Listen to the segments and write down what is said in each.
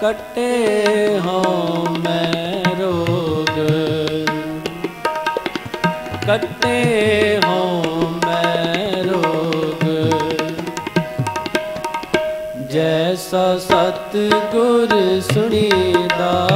ਕਟੇ ਹੋ ਮੈਂ ਰੋਗ। ਕਟੇ ਹੋ ਮੈਂ ਰੋਗ। ਜੈਸਾ ਸਤ ਗੁਰ ਸੁਣੀਦਾ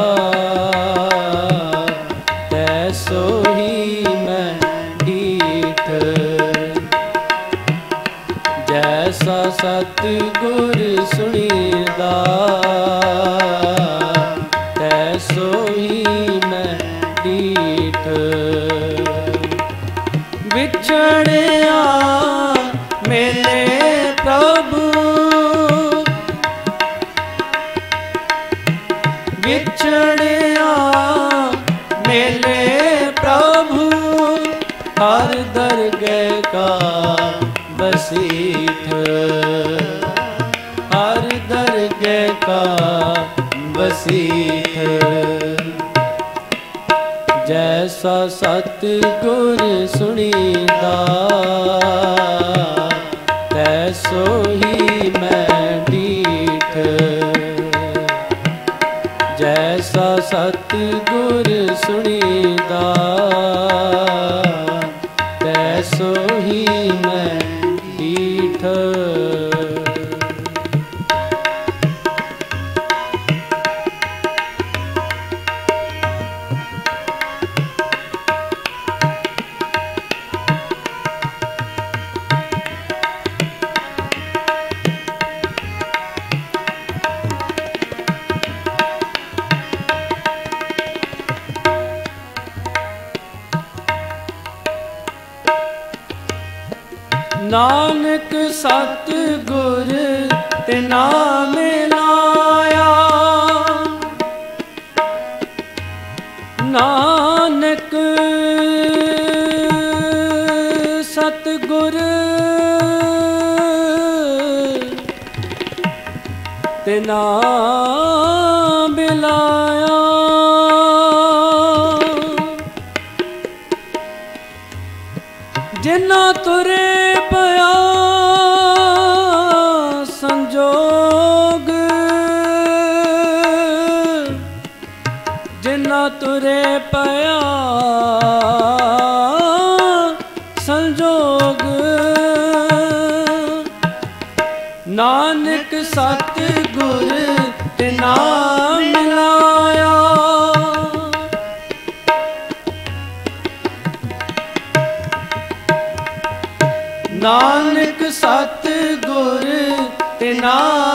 ਸਤਿਗੁਰ ਸੁਣੀਦਾ। ਤੈ ਸੋਹੀ ਮੈਂ ਡੀਠ ਜੈਸਾ ਸਤਿਗੁਰ ਸੁਣੀ ਸੰਜੋਗ ਨਾਨਕ ਸਤ ਗੁਰ ਤੇ ਨਾਮ ਮਿਲਾਇਆ। ਨਾਨਕ ਸਤ ਗੁਰ ਤੇ ਨਾਮ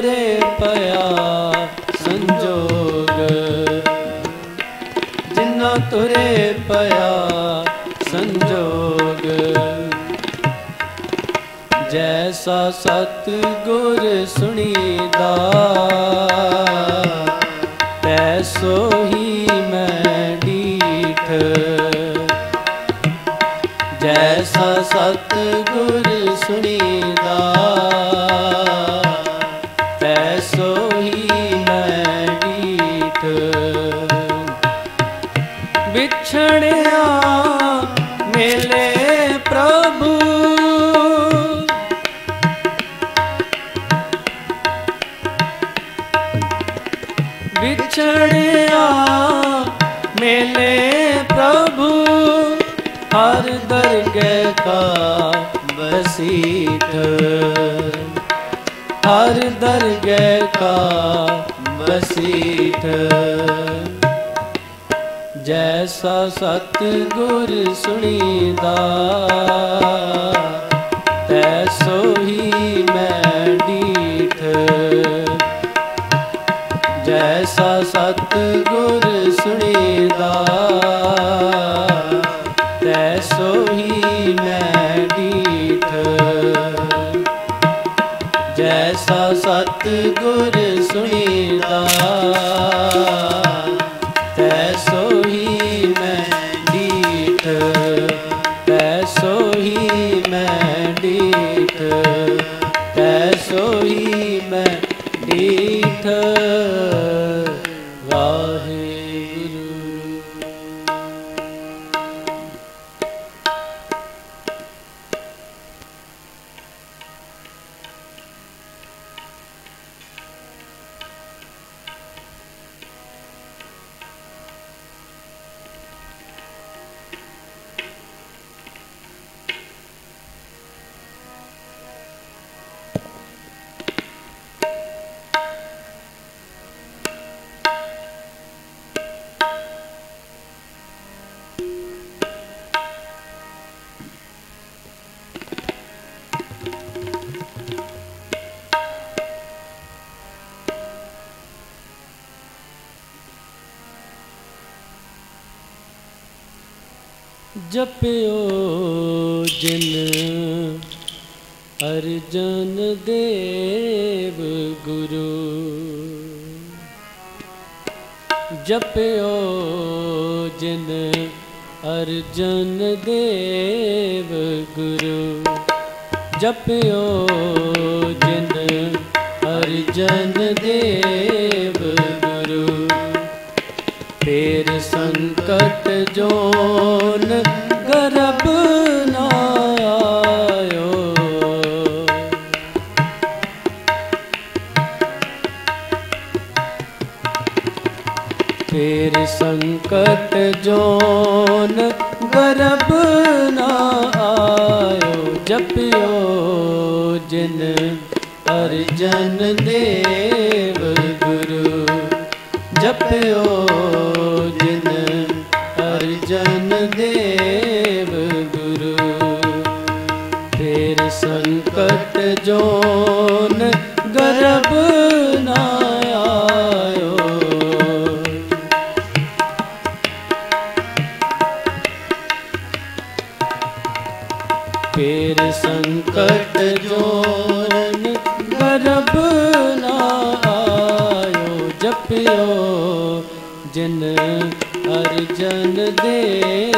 ਜਿਨਾ ਪਿਆ ਸੰਜੋਗ। ਜਿੰਨਾ ਤੁਰੇ ਪਿਆ ਸੰਜੋਗ। ਜੈਸਾ ਸਤ ਗੁਰ ਸੁਣੀਦਾ ਹਰ ਦਰਗਹਿ ਕਾ ਬਸੀਠ ਜੈਸਾ ਸਤ ਗੁਰ ਸੁਣੀਦਾ, ਤੈਸੋ ਹੀ ਮੈਂ ਡੀਠ। ਜੈਸਾ ਸਤ ਗੁਰ ਸੁਣੀਦਾ ਸਤ ਗੁਰ ਸੁਣੀਦਾ। ਜਪਿਓ ਜਿਨ ਅਰਜਨ ਦੇਵ ਗੁਰੂ। ਜਪਿਓ ਜਿਨ ਅਰਜਨ ਦੇਵ ਗੁਰੂ। ਜਪਿਓ ਜਿਨ ਅਰਜਨ ਦੇਵ ਗੁਰੂ। ਫੇਰ ਸੰਕਟ ਜੋ ਫੇਰ ਸੰਕਟ ਜੋਨ ਗਰਬ ਨਾ ਆਇਓ ਜਪਿਓ ਜਿਨ ਅਰਜਨ ਦੇਵ ਗੁਰੂ ਜਪਿਓ ਅਰਜਨ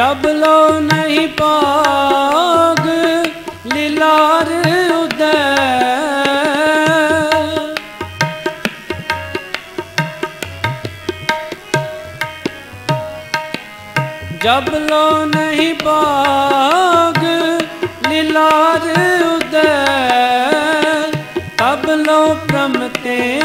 ਜਬ ਲੋ ਨਹੀਂ ਪਾਗ, ਲਿਲਾਰ ਉਦੈ। ਜਬ ਲੋ ਨਹੀਂ ਪਾਗ, ਲਿਲਾਰ ਉਦੈ। ਤਬ ਲੋ ਪ੍ਰਮ ਤੇ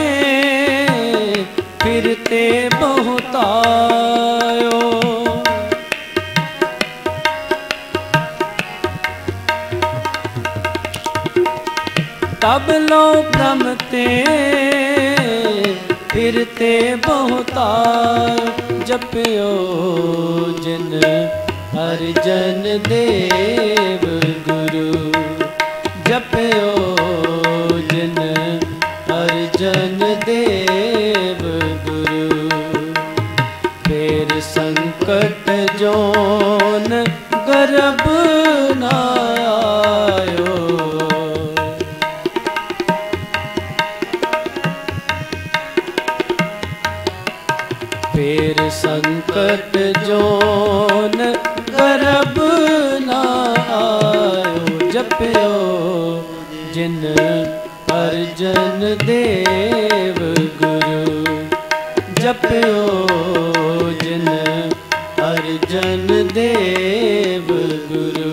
ਤੇ ਬਹੁਤਾ ਜਪਿਓ ਜਿਨ ਹਰ ਜਨ ਦੇਵ ਗੁਰੂ। ਜਪਿਓ ਜਿਨ ਹਰ ਜਨ ਫੇਰ ਸੰਕਟ ਜੋਨ ਗਰਬ ਨਾ ਆਇਓ, ਜਪਿਓ ਜਿਨ ਅਰਜਨ ਦੇਵ ਗੁਰੂ। ਜਪਿਓ ਜਿਨ ਅਰਜਨ ਦੇਵ ਗੁਰੂ।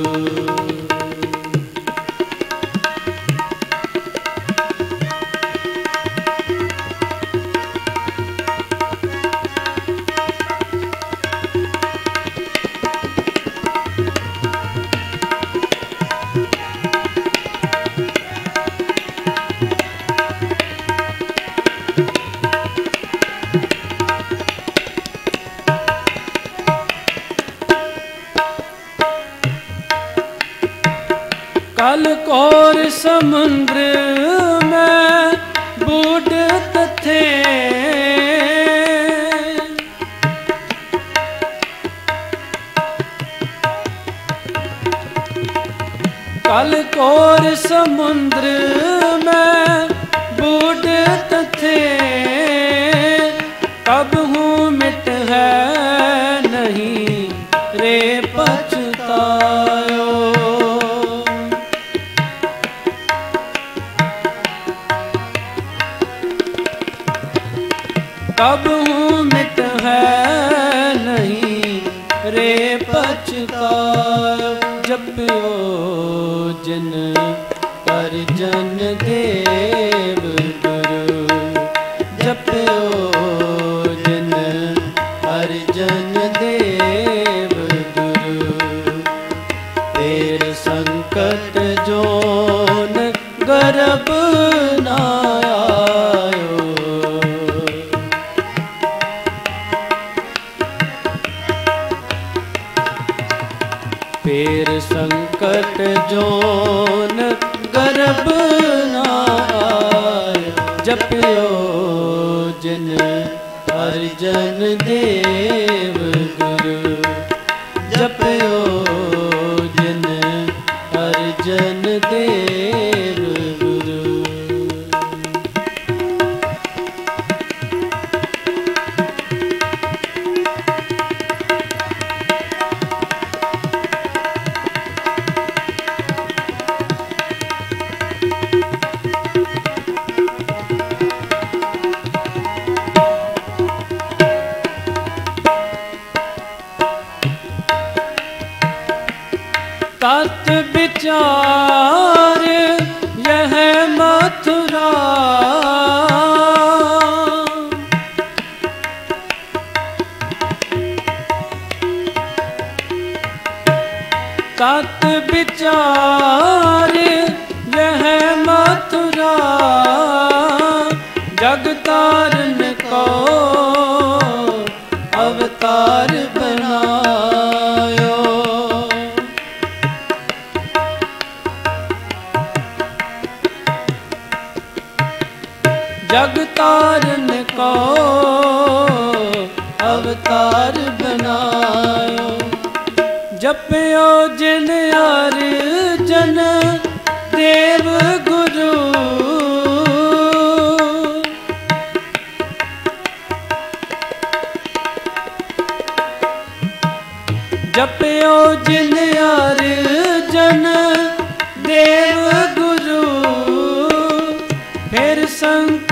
ਫਿਰ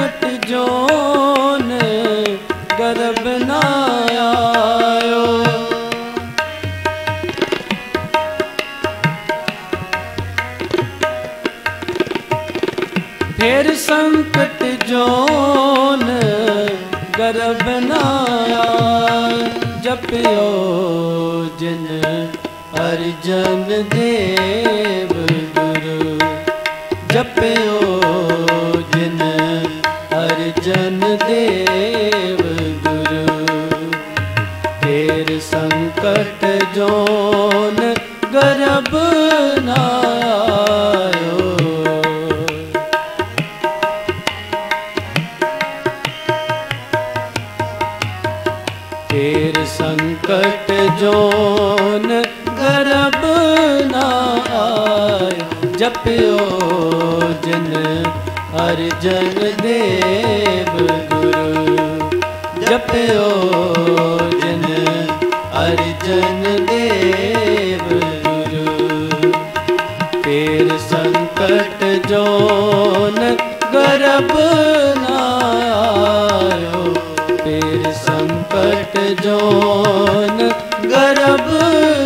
ਫੇਰ ਸੰਕਟ ਜੋਨ ਗਰਬ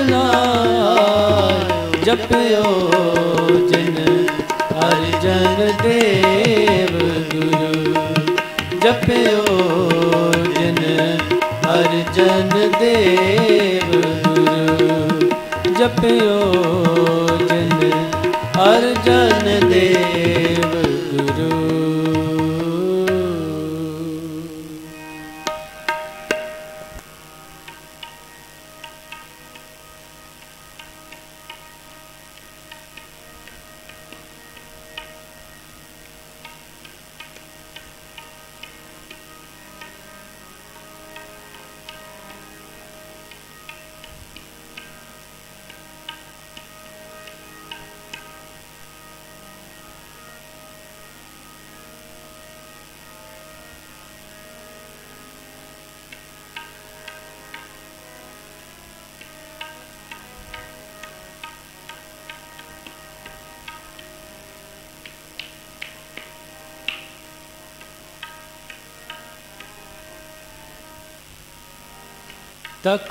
ਨਾ ਜਪਿਓ ਜਿਨ ਅਰਜਨ ਦੇਵ ਗੁਰੂ ਜਪਿਓ ਜਿਨ ਅਰਜਨ ਦੇਵ ਗੁਰੂ ਜਪਿਓ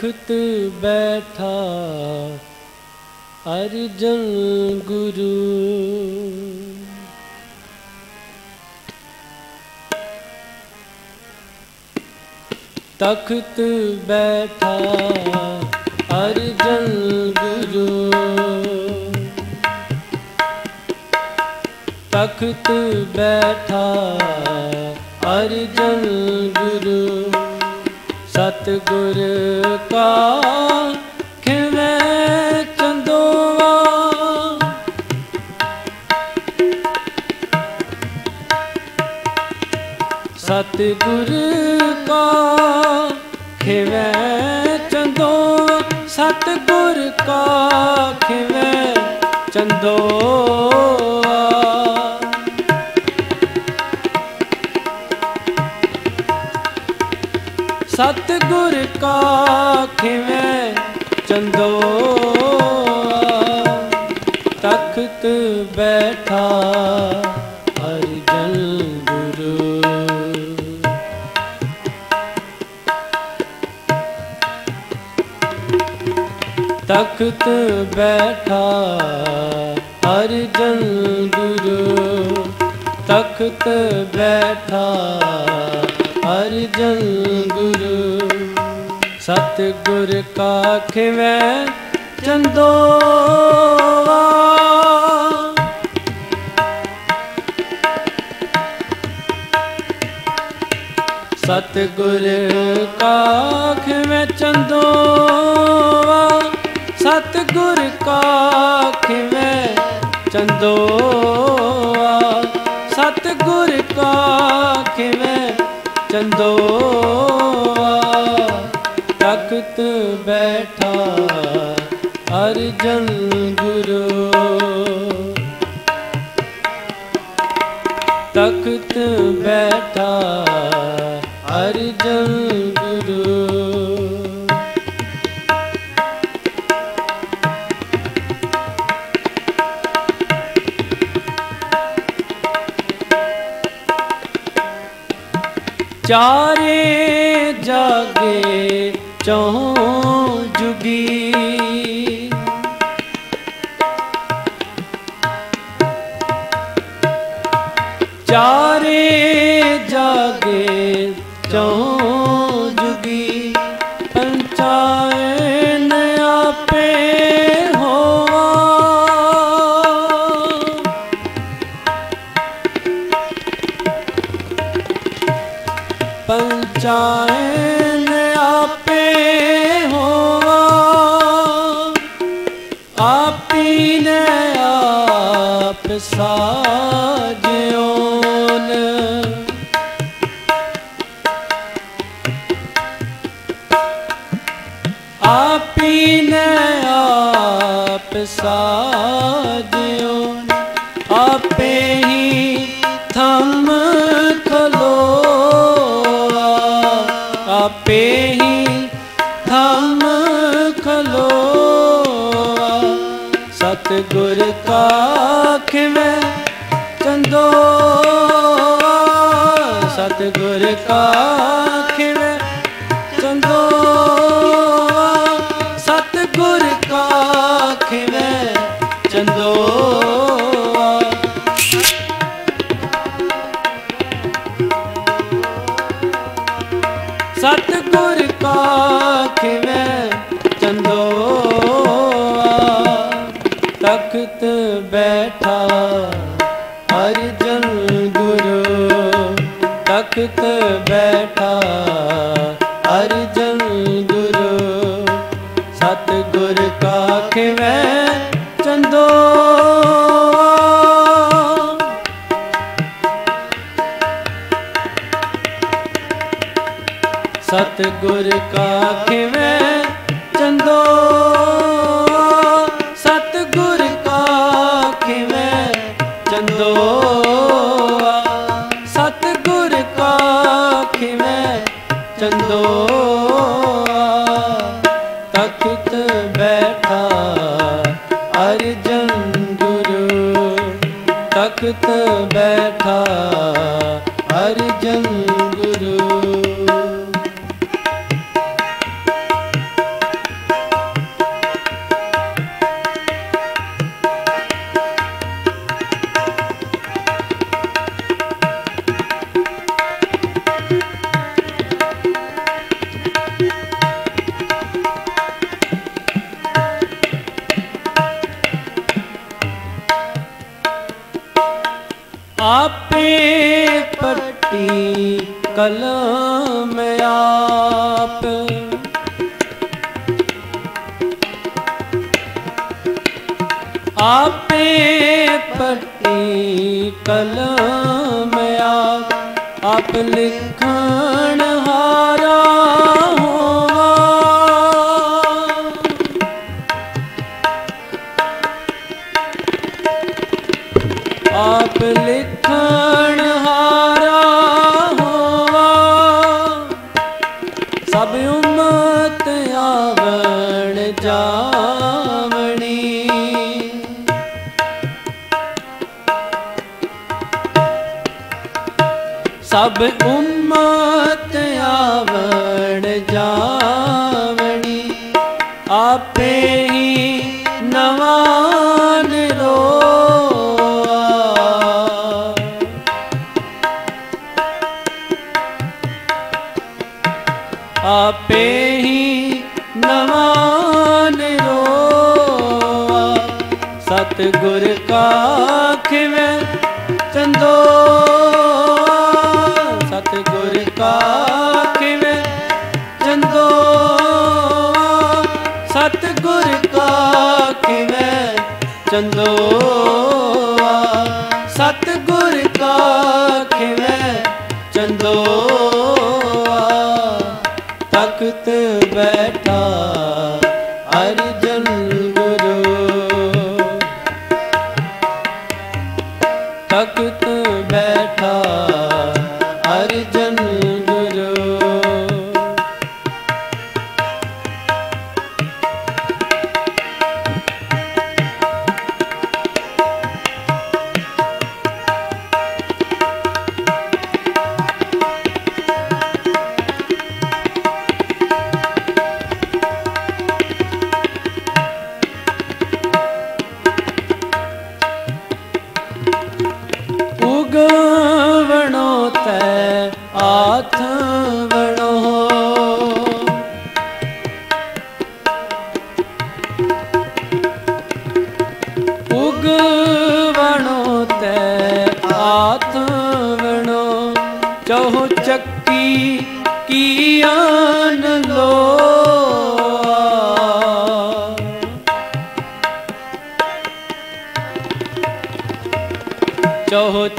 ਤਖਤ ਬੈਠਾ ਅਰਜਨ ਗੁਰੂ। ਤਖਤ ਬੈਠਾ ਅਰਜਨ ਗੁਰੂ। ਤਖਤ ਬੈਠਾ ਅਰਜਨ ਗੁਰੂ। ਸਤਿਗੁਰ ਕਾ ਖਿਵੇਂ ਚੰਦੋਆ। ਸਤਿਗੁਰ ਕਾ ਖਿਵੇਂ ਚੰਦੋਆ। ਸਤਿਗੁਰ ਕਾ ਖਿਵੇਂ ਚੰਦੋਆ ਸਤਿਗੁਰ ਕਾ ਖਿਵੇਂ ਚੰਦੋਆ। ਤਖਤ ਬੈਠਾ ਅਰਜਨ ਗੁਰੂ। ਤਖਤ ਬੈਠਾ ਅਰਜਨ ਗੁਰੂ। ਤਖਤ ਬੈਠਾ ਅਰਜਨ ਗੁਰੂ ਸਤਿਗੁਰ ਕਾ ਖਿਵੈ ਚੰਦੋਆ। ਸਤਿਗੁਰ ਕਾ ਖਿਵੈ ਚੰਦੋਆ। ਸਤਿਗੁਰ ਕਾ ਖਿਵੈ ਚੰਦੋਆ। ਸਤਿਗੁਰ ਕਾ ਖਿਵੈ ਚੰਦੋਆ ਤਖਤ ਬੈਠਾ ਅਰਜਨ ਗੁਰੂ। ਤਖਤ ਬੈਠਾ ਚਾਰੇ ਜਾਗੇ ਚੋਂ ਪੱਟੇ ਪੱਟੀ ਕਲਮ ਆਪ। ਆਪੇ ਪੱਟੀ ਕਲਮ ਆਪ ਆਪ ਲਿਖਾਂ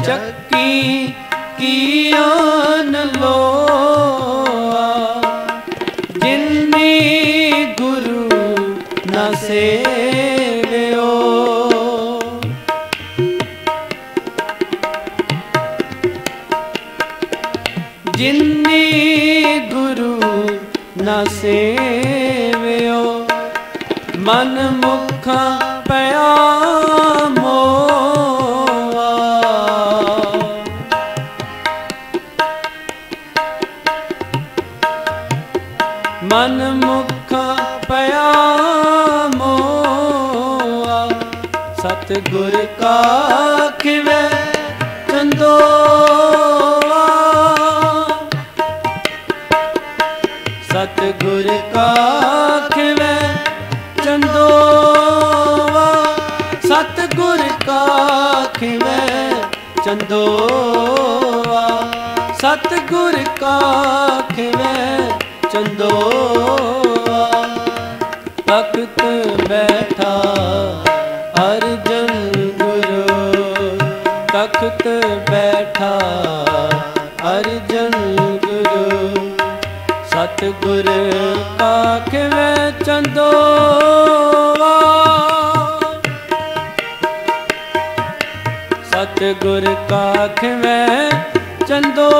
시작. ਚੰਦੋਆ ਸਤਗੁਰ ਕਾ ਖਿਵੈ ਚੰਦੋਆ ਭਗਤ ਬੈਠਾ ਅਰਜਨ ਗੁਰੂ, ਤਖਤ ਬੈਠਾ ਅਰਜਨ ਗੁਰੂ। ਸਤਗੁਰ ਕਾ ਖਿਵੈ ਚੰਦੋਆ ਗੁਰ ਗੁਰ ਕਾਖ ਮੈਂ ਚੰਦੋ।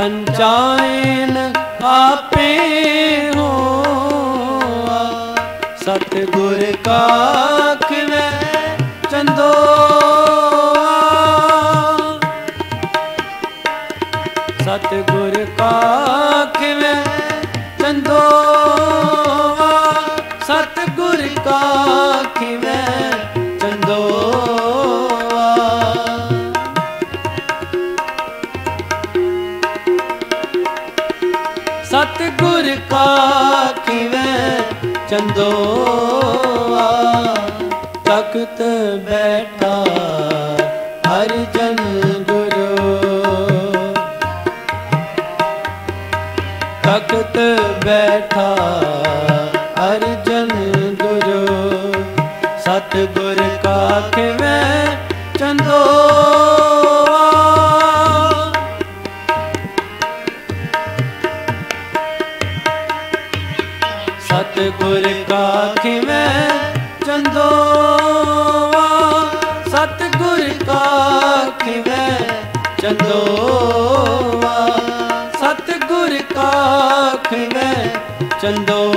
ਅੰਚਾਇਨ ਆਪੇ ਹੋਆ। ਸਤਿਗੁਰ ਕਾ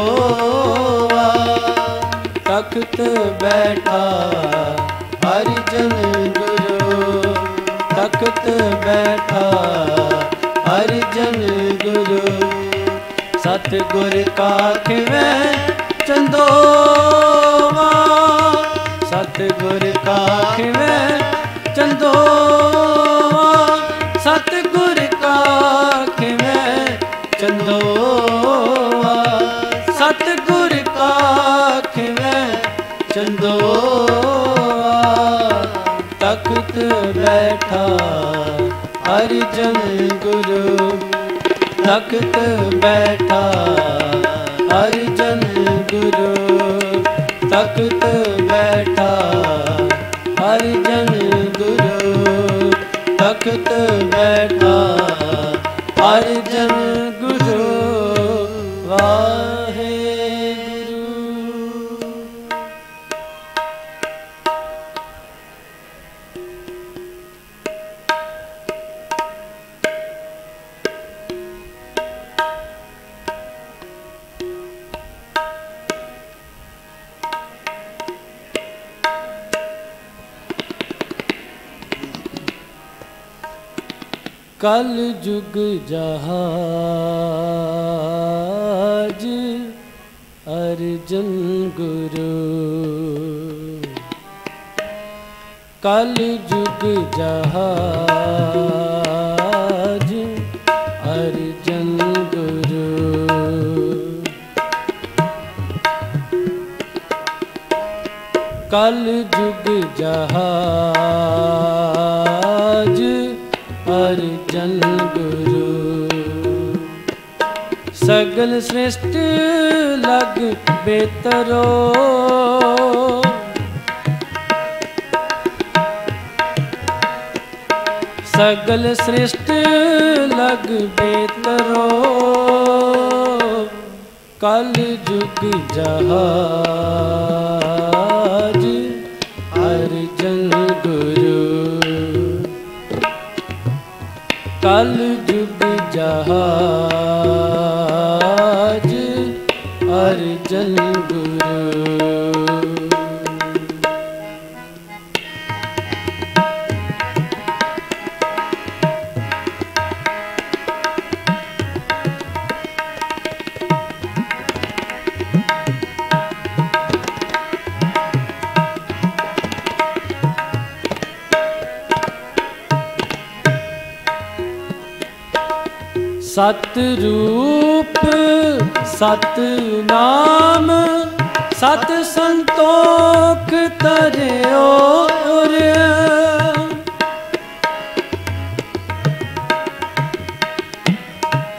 ਚੰਦੋਆ ਤਖਤ ਬੈਠਾ, ਹਰਿ ਜਨ ਗੁਰੂ। ਤਖਤ ਬੈਠਾ, ਹਰਿ ਜਨ ਗੁਰੂ। ਸਤ ਗੁਰ ਕਾ ਖਿਵੈ ਚੰਦੋਵਾ। ਸਤ ਗੁਰ ਕਾ ਚੰਦੋਵਾ। ਜਨ ਗੁਰੂ ਤਖਤ ਬੈਠਾ। ਹਰਿ ਜਨ ਗੁਰੂ ਤਖਤ ਬੈਠਾ। ਹਰਿ ਜਨ ਗੁਰੂ ਤਖਤ ਬੈਠਾ। ਕਲ ਜੁਗ ਜਹਾਜ ਅਰਜਨ ਗੁਰੂ। ਕਲ ਜੁਗ ਜਹਾਜ ਅਰਜਨ ਗੁਰੂ। ਕਲ ਜੁਗ ਜਹਾਜ ਅਰਜਨ ਗੁਰੂ। ਸਗਲ ਸ੍ਰਿਸ਼ਟ ਲਗ ਬੇਤਰੋ। ਸਗਲ ਸ੍ਰਿਸ਼ਟ ਲਗ ਬੇਤਰੋ। ਕਲ ਜੁਗ ਜਹਾਜ ਜਹਾਜ ਸਤ ਰੂਪ ਸਤ ਨਾਮ ਸਤ ਸੰਤੋਖ ਤਰਿਓ ਉਰ।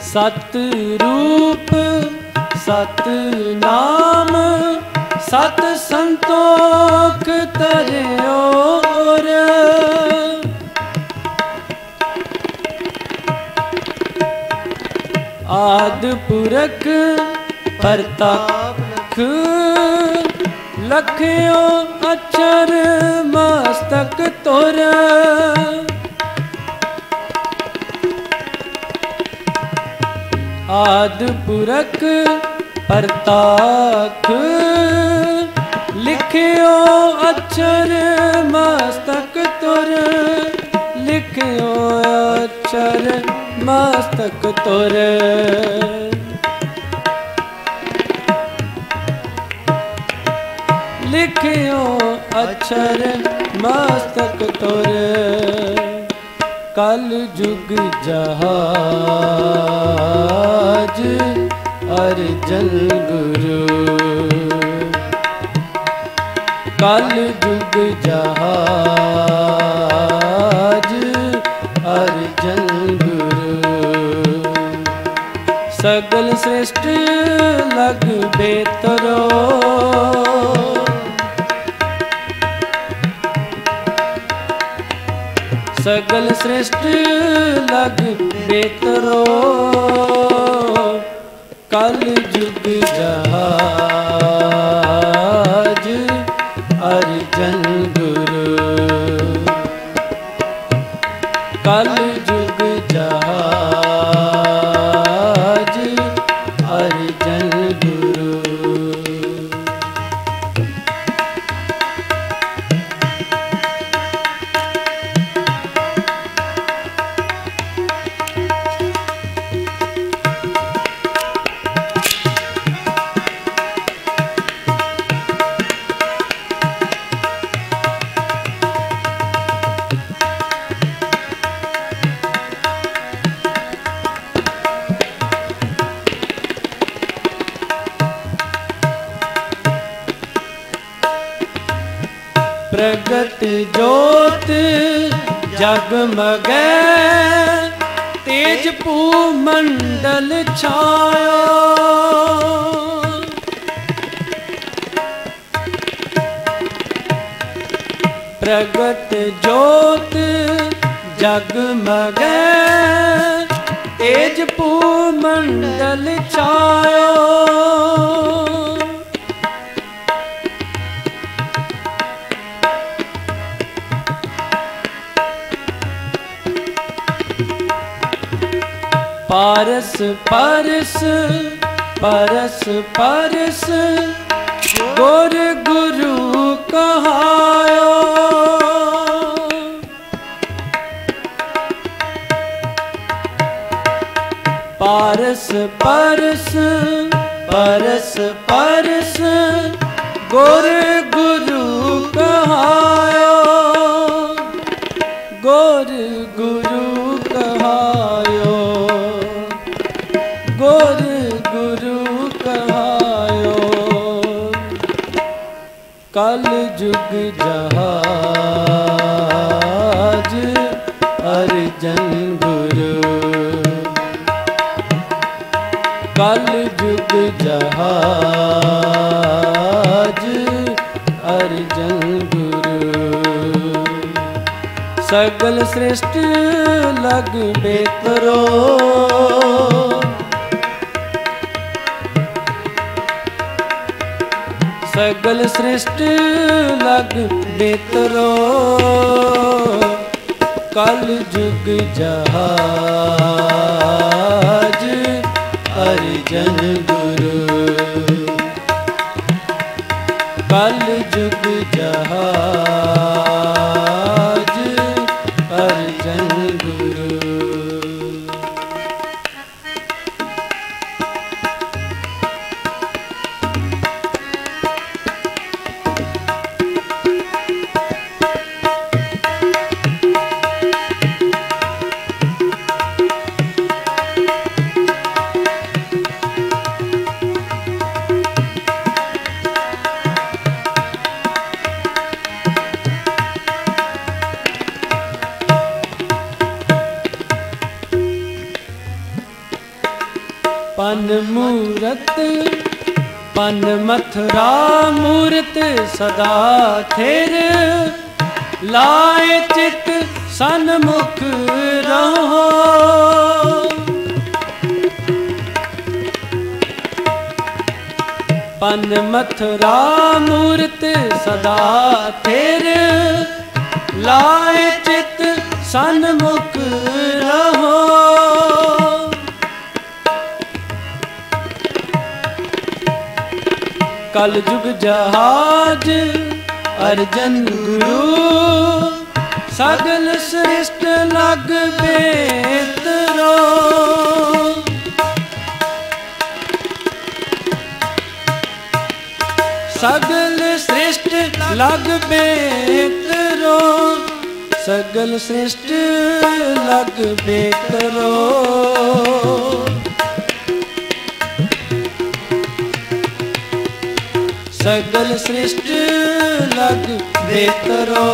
ਸਤ ਰੂਪ ਸਤ ਨਾਮ ਸਤ ਸੰਤੋਖ ਤਰਿਓ ਰ ਆਦ ਪੁਰਖ ਪਰਤਖ ਲਖਿਓ ਅਚਰ ਮਸਤਕ ਤੁਰ ਆਦ ਪੁਰਖ ਪਰਤਖ ਲਿਖਿਓ ਅਚਰ ਮਸਤਕ ਤੁਰ ਲਿਖਿਓ ਤਕ ਤੁਰ। ਲਿਖਿਓ ਅਛਰ ਮਸਤਕ ਤੁਰ। ਕਲ ਜੁਗ ਜਹਾਜ ਅਰਜਨ ਗੁਰੂ। ਕਲ ਜੁਗ ਜਹਾਜ ਸਗਲ ਸ੍ਰਿਸ਼ਟ ਲਗ ਬੇਤਰੋ। ਸਗਲ ਸ੍ਰਿਸ਼ਟ ਲਗ ਬੇਤਰੋ। ਜਗਮਗੈ ਤੇਜ ਪੂ ਮੰਡਲ ਛਾਇਓ ਪ੍ਰਗਟ ਜੋਤ ਜਗਮਗੈ ਤੇਜ ਪੂ ਮੰਡਲ ਛਾਇਓ ਪਾਰਸ, ਪਰਸ ਪਰਸ ਪਰਸ। ਗੁਰ ਗੁਰੂ ਕਹਾਇਓ। ਪਾਰਸ, ਪਰਸ ਪਰਸ ਪਰਸ। ਗੁਰ ਗੁਰੂ ਕਹਾਇਓ। ਗੁਰ ਗੁਰੂ ਕਲ ਜੁਗ ਜਹਾਜ ਅਰਜਨ ਗੁਰੂ। ਕਲ ਜੁਗ ਜਹਾਜ ਅਰਜਨ ਗੁਰੂ। ਸਗਲ ਸ੍ਰਿਸ਼ਟ ਲਗ ਬੇਤਰੋ। ਸਗਲ ਸ੍ਰਿਸ਼ਟ ਲਗ ਬੇਤਰੋ। ਕਲ ਜੁਗ ਜਹਾਜ ਅਰਜਨ ਗੁਰੂ। ਸਦਾ ਥਿਰ। ਲਾਏ ਚਿਤ ਸਨਮੁਖ ਰਹੋ। ਪਨ ਮਥਰਾ ਮੂਰਤ ਸਦਾ ਥਿਰ। ਲਾਏ ਚਿਤ ਸਨਮੁਖ ਕਲ ਜੁਗ ਜਹਾਜ ਅਰਜਨ ਗੁਰੂ ਸਗਲ ਸ੍ਰਿਸ਼ਟ ਲਗ ਬੇਤਰੋ ਸਗਲ ਸ੍ਰਿਸ਼ਟ ਲਗ ਬੇਤਰੋ ਸਗਲ ਸ੍ਰਿਸ਼ਟ ਲਗ ਬੇਤਰੋ ਸਗਲ ਸ੍ਰਿਸ਼ਟ ਲਗ ਬੇਤਰੋ।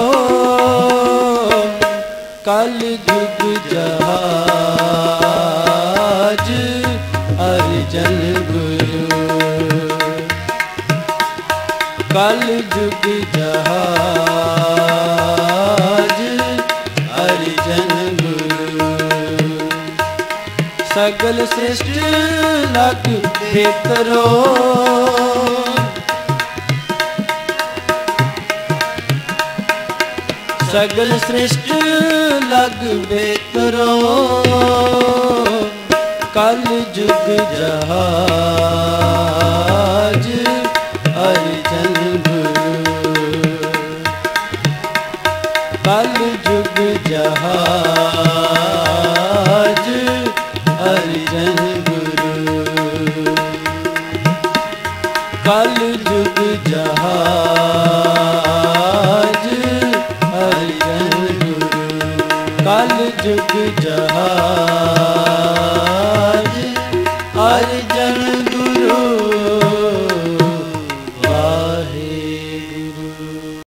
ਕਲ ਜੁਗ ਜਹਾਜ ਅਰਜਨ ਗੁਰੂ। ਕਲ ਜੁਗ ਜਹਾਜ ਅਰਜਨ ਗੁਰੂ। ਸਗਲ ਸ੍ਰਿਸ਼ਟ ਲਗ ਬੇਤਰੋ। ਸਗਲ ਸ੍ਰਿਸ਼ਟ ਲਗ ਬੇਤਰੋ ਕਲ ਜੁਗ ਜਹਾਜ